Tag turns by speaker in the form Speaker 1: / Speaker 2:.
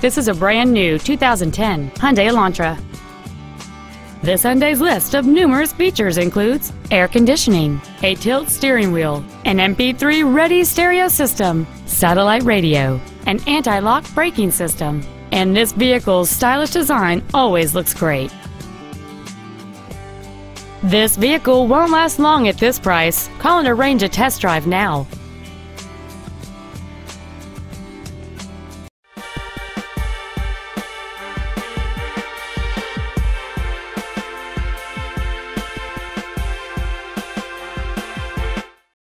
Speaker 1: This is a brand new 2010 Hyundai Elantra. This Hyundai's list of numerous features includes air conditioning, a tilt steering wheel, an MP3 ready stereo system, satellite radio, an anti-lock braking system, and this vehicle's stylish design always looks great. This vehicle won't last long at this price. Call and arrange a test drive now.